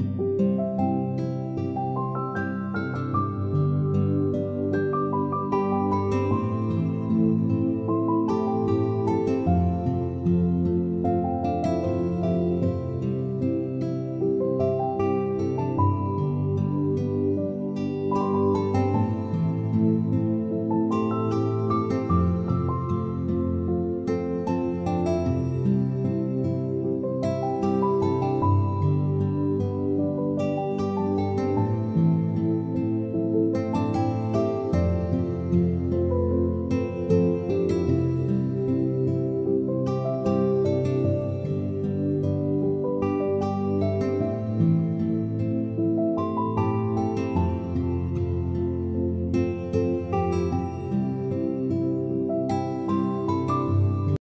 you